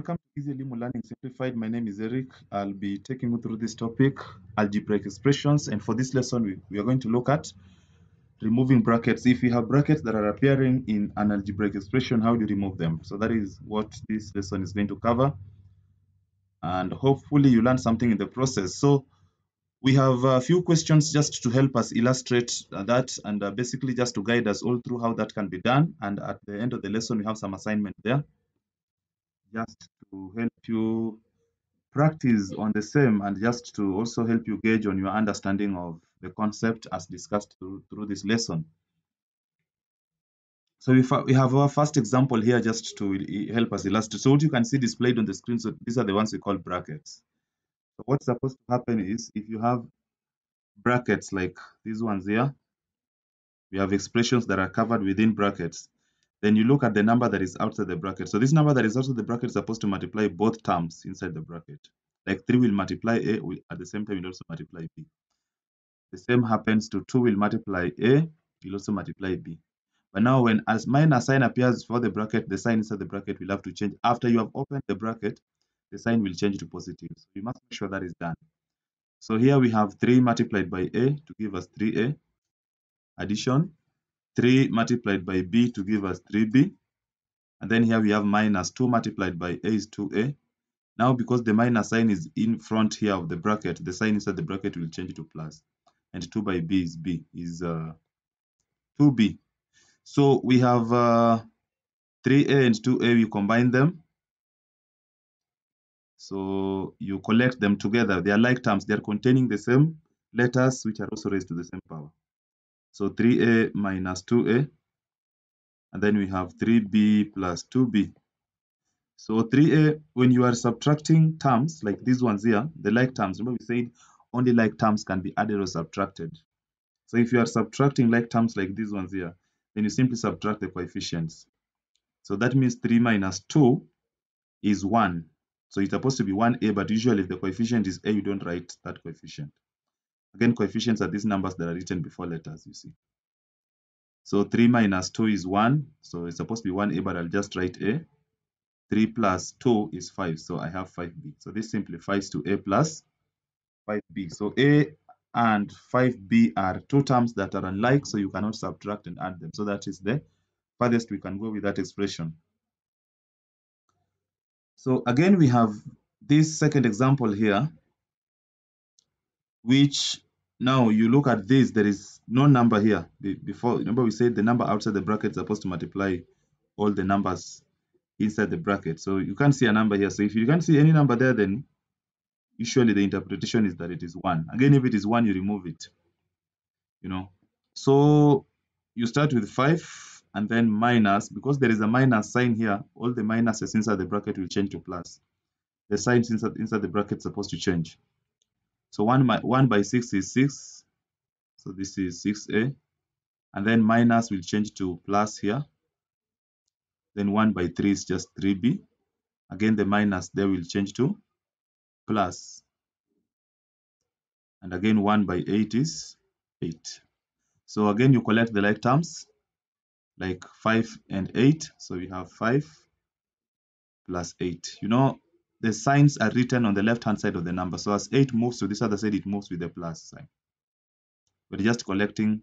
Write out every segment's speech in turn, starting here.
Welcome to EasyElimu Learning Simplified. My name is Eric. I'll be taking you through this topic, algebraic expressions. And for this lesson, we, we are going to look at removing brackets. If you have brackets that are appearing in an algebraic expression, how do you remove them? So that is what this lesson is going to cover. And hopefully you learn something in the process. So we have a few questions just to help us illustrate that and uh, basically just to guide us all through how that can be done. And at the end of the lesson, we have some assignment there just to help you practice on the same and just to also help you gauge on your understanding of the concept as discussed through, through this lesson. So we, we have our first example here just to help us illustrate. So what you can see displayed on the screen, so these are the ones we call brackets. So what's supposed to happen is if you have brackets like these ones here, we have expressions that are covered within brackets. Then you look at the number that is outside the bracket. So this number that is outside the bracket is supposed to multiply both terms inside the bracket. Like 3 will multiply A, will, at the same time it also multiply B. The same happens to 2 will multiply A, will also multiply B. But now when as minus sign appears for the bracket, the sign inside the bracket will have to change. After you have opened the bracket, the sign will change to positive. So you must make sure that is done. So here we have 3 multiplied by A to give us 3A. Addition. 3 multiplied by b to give us 3b. And then here we have minus 2 multiplied by a is 2a. Now because the minus sign is in front here of the bracket, the sign inside the bracket will change to plus. And 2 by b is b, is uh, 2b. So we have uh, 3a and 2a, we combine them. So you collect them together. They are like terms. They are containing the same letters which are also raised to the same power. So 3a minus 2a, and then we have 3b plus 2b. So 3a, when you are subtracting terms like these ones here, the like terms, remember we said only like terms can be added or subtracted. So if you are subtracting like terms like these ones here, then you simply subtract the coefficients. So that means 3 minus 2 is 1. So it's supposed to be 1a, but usually if the coefficient is a, you don't write that coefficient. Again, coefficients are these numbers that are written before letters, you see. So 3 minus 2 is 1. So it's supposed to be 1a, but I'll just write a. 3 plus 2 is 5. So I have 5b. So this simplifies to a plus 5b. So a and 5b are two terms that are unlike, so you cannot subtract and add them. So that is the farthest we can go with that expression. So again, we have this second example here which now you look at this, there is no number here. Before, remember we said the number outside the bracket is supposed to multiply all the numbers inside the bracket. So you can't see a number here. So if you can't see any number there, then usually the interpretation is that it is 1. Again, if it is 1, you remove it. You know, so you start with 5 and then minus, because there is a minus sign here, all the minuses inside the bracket will change to plus. The signs inside, inside the bracket supposed to change. So 1 by, 1 by 6 is 6. So this is 6a. And then minus will change to plus here. Then 1 by 3 is just 3b. Again, the minus there will change to plus. And again, 1 by 8 is 8. So again, you collect the like terms, like 5 and 8. So we have 5 plus 8. You know, the signs are written on the left hand side of the number. So as 8 moves to this other side, it moves with the plus sign. We're just collecting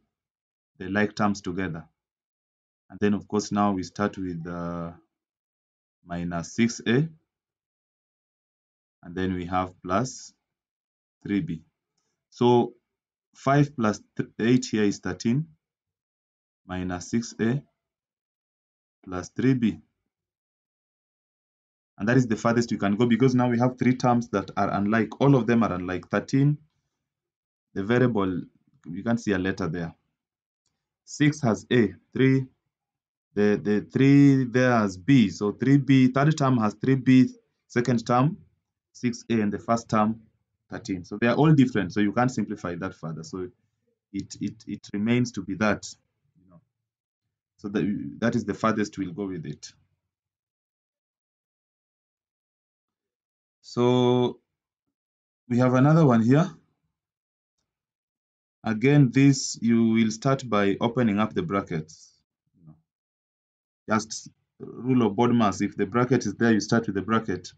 the like terms together. And then, of course, now we start with uh, minus 6a. And then we have plus 3b. So 5 plus 8 here is 13 minus 6a plus 3b and that is the farthest you can go because now we have three terms that are unlike. All of them are unlike. 13, the variable, you can see a letter there. 6 has A, 3, the, the 3 there has B. So 3B, third term has 3B, second term 6A, and the first term 13. So they are all different, so you can't simplify that further. So it, it, it remains to be that. You know. So the, that is the farthest we'll go with it. So we have another one here. Again, this you will start by opening up the brackets. Just rule of BODMAS. If the bracket is there, you start with the bracket.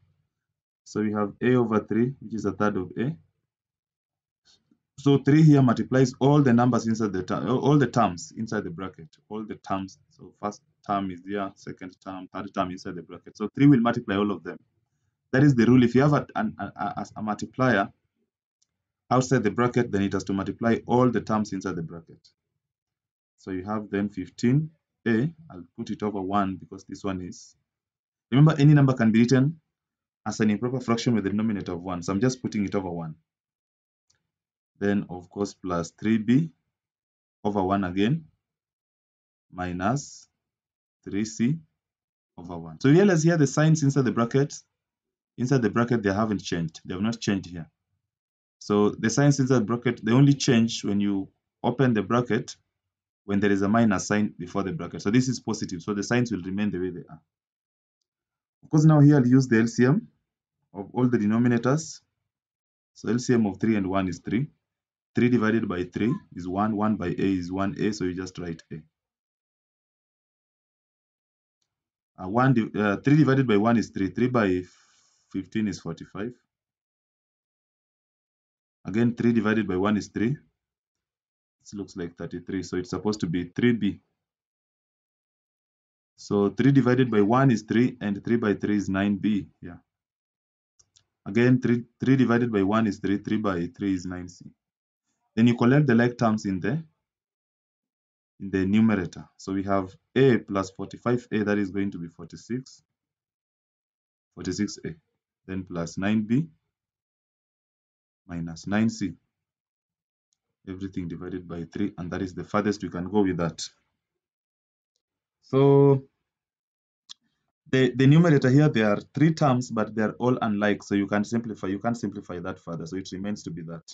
So we have a over 3, which is a third of a. So 3 here multiplies all the numbers inside the term, all the terms inside the bracket, all the terms. So first term is here, second term, third term inside the bracket. So 3 will multiply all of them. That is the rule. If you have a, a, a, a multiplier outside the bracket, then it has to multiply all the terms inside the bracket. So you have then 15a. I'll put it over 1 because this one is. Remember, any number can be written as an improper fraction with a denominator of 1. So I'm just putting it over 1. Then, of course, plus 3b over 1 again minus 3c over 1. So realize here the signs inside the brackets, inside the bracket, they haven't changed. They have not changed here. So the signs inside the bracket, they only change when you open the bracket when there is a minus sign before the bracket. So this is positive. So the signs will remain the way they are. Of course, now here I'll use the LCM of all the denominators. So LCM of 3 and 1 is 3. 3 divided by 3 is 1. 1 by a is 1a. So you just write a. Uh, one, uh, 3 divided by 1 is 3. 3 by 15 is 45. Again, 3 divided by 1 is 3. This looks like 33. So it's supposed to be 3b. So 3 divided by 1 is 3 and 3 by 3 is 9b. Yeah. Again, 3, 3 divided by 1 is 3. 3 by 3 is 9c. Then you collect the like terms in the in the numerator. So we have a plus 45a, that is going to be 46, 46a. Then plus 9b minus 9c. Everything divided by 3, and that is the farthest we can go with that. So the, the numerator here, there are three terms, but they're all unlike. So you can simplify, you can't simplify that further. So it remains to be that.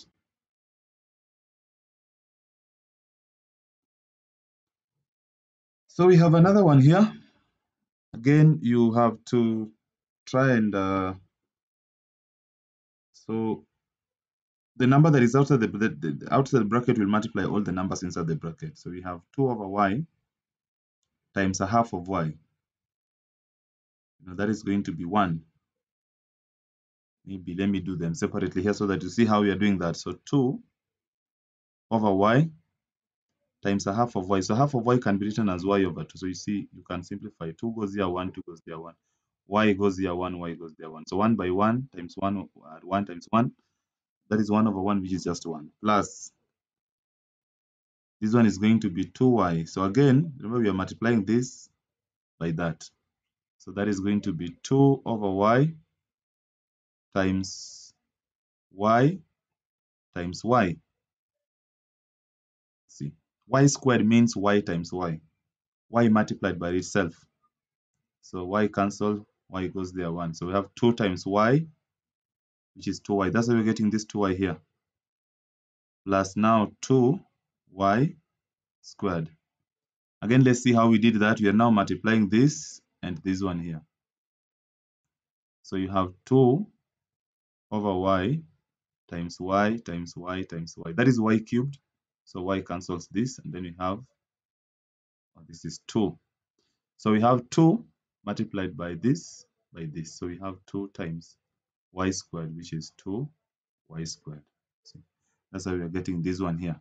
So we have another one here. Again, you have to try and uh, so the number that is outside the, the, the, outside the bracket will multiply all the numbers inside the bracket. So we have 2 over y times a half of y. Know, that is going to be 1. Maybe let me do them separately here so that you see how we are doing that. So 2 over y times a half of y. So half of y can be written as y over 2. So you see, you can simplify. 2 goes here, 1, 2 goes there, 1. y goes here, 1, y goes there, 1. So 1 by 1 times 1, uh, 1 times 1. That is 1 over 1, which is just 1. Plus, this one is going to be 2y. So again, remember we are multiplying this by that. So that is going to be 2 over y times y times y. See, y squared means y times y. y multiplied by itself. So y cancel, y goes there 1. So we have 2 times y, which is 2y. That's why we're getting this 2y here. Plus now 2y squared. Again, let's see how we did that. We are now multiplying this and this one here. So you have 2 over y times y times y times y. That is y cubed. So y cancels this, and then we have, oh, this is 2. So we have 2 multiplied by this, by this. So we have 2 times y squared, which is 2 y squared. See? That's why we are getting this one here.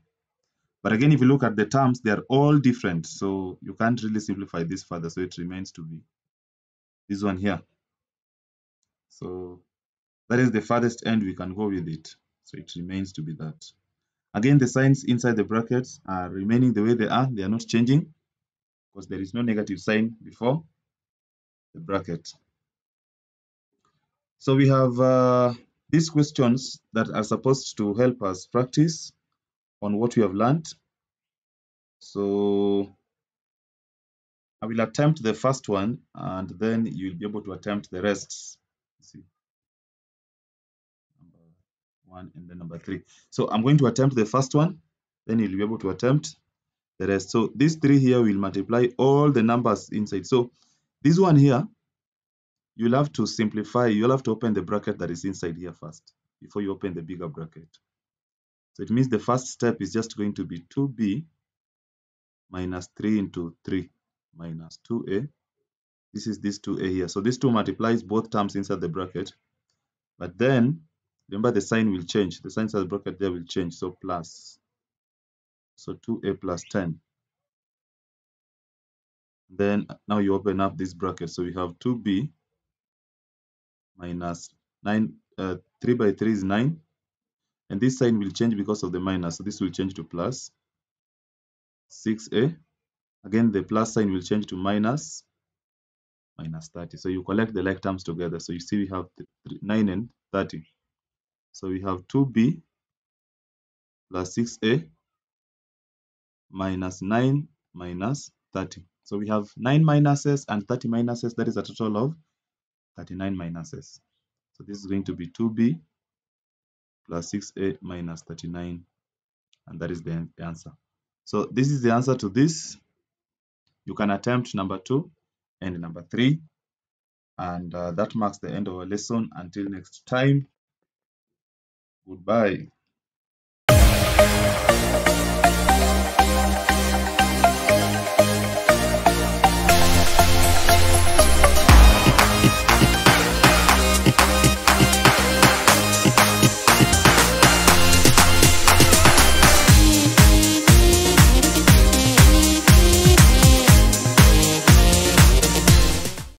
But again, if you look at the terms, they are all different. So you can't really simplify this further. So it remains to be this one here. So that is the farthest end we can go with it. So it remains to be that. Again, the signs inside the brackets are remaining the way they are. They are not changing because there is no negative sign before the bracket. So we have uh, these questions that are supposed to help us practice on what we have learned. So I will attempt the first one and then you'll be able to attempt the rest. see. Number one and then number three. So I'm going to attempt the first one, then you'll be able to attempt the rest. So these three here will multiply all the numbers inside. So this one here, you'll have to simplify, you'll have to open the bracket that is inside here first before you open the bigger bracket. So it means the first step is just going to be 2b minus 3 into 3 minus 2a This is this 2a here. So this 2 multiplies both terms inside the bracket. But then, remember the sign will change. The sign inside the bracket there will change. So plus. So 2a plus 10. Then now you open up this bracket. So we have 2b minus 9. Uh, 3 by 3 is 9. And this sign will change because of the minus. So this will change to plus 6a. Again, the plus sign will change to minus minus 30. So you collect the like terms together. So you see we have 9 and 30. So we have 2b plus 6a minus 9 minus 30. So we have 9 minuses and 30 minuses. That is a total of 39 minuses. So this is going to be 2b plus 6a minus 39. And that is the answer. So this is the answer to this. You can attempt number 2 and number 3. And uh, that marks the end of our lesson. Until next time, goodbye.